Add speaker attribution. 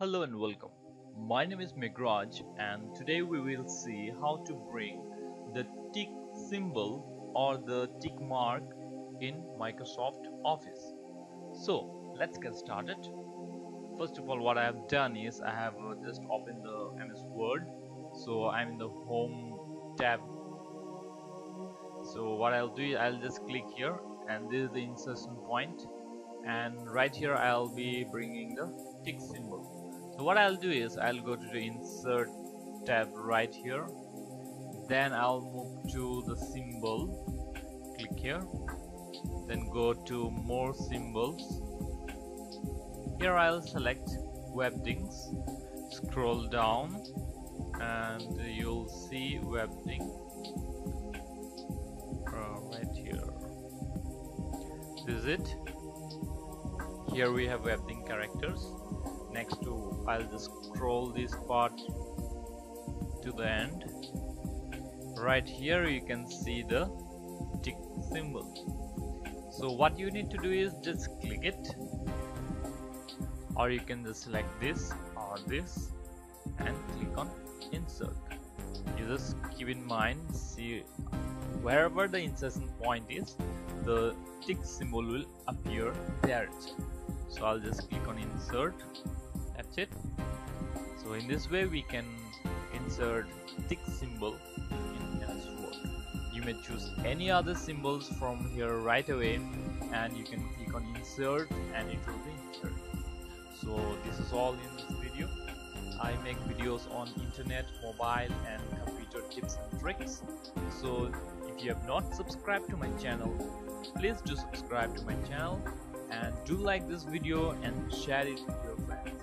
Speaker 1: Hello and welcome. My name is Meghraj and today we will see how to bring the tick symbol or the tick mark in Microsoft Office. So let's get started. First of all what I have done is I have uh, just opened the MS Word. So I'm in the home tab. So what I'll do is I'll just click here and this is the insertion point and right here I'll be bringing the tick symbol so what I'll do is I'll go to the insert tab right here. Then I'll move to the symbol. Click here. Then go to more symbols. Here I'll select webdings scroll down and you'll see webding uh, right here. This is it. Here we have webding characters next to I'll just scroll this part to the end. Right here you can see the tick symbol. So what you need to do is just click it. Or you can just select this or this and click on insert. You just keep in mind see wherever the insertion point is the tick symbol will appear there. So I'll just click on insert that's it. So in this way we can insert tick symbol in you may choose any other symbols from here right away and you can click on insert and it will be inserted so this is all in this video. I make videos on internet mobile and computer tips and tricks. So if you have not subscribed to my channel please do subscribe to my channel and do like this video and share it with your friends